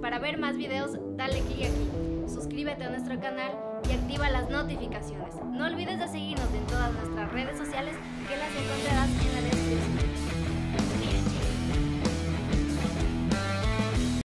Para ver más videos, dale clic aquí. Suscríbete a nuestro canal y activa las notificaciones. No olvides de seguirnos en todas